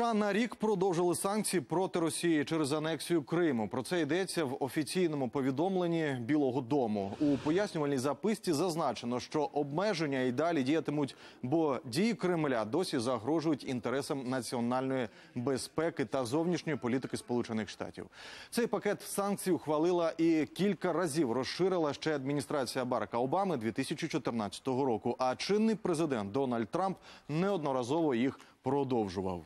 США на рік продовжили санкції проти Росії через анексію Криму. Про це йдеться в офіційному повідомленні Білого Дому. У пояснювальній записці зазначено, що обмеження і далі діятимуть, бо дії Кремля досі загрожують інтересам національної безпеки та зовнішньої політики Сполучених Штатів. Цей пакет санкцій ухвалила і кілька разів розширила ще адміністрація Барака Обами 2014 року. А чинний президент Дональд Трамп неодноразово їх продовжував.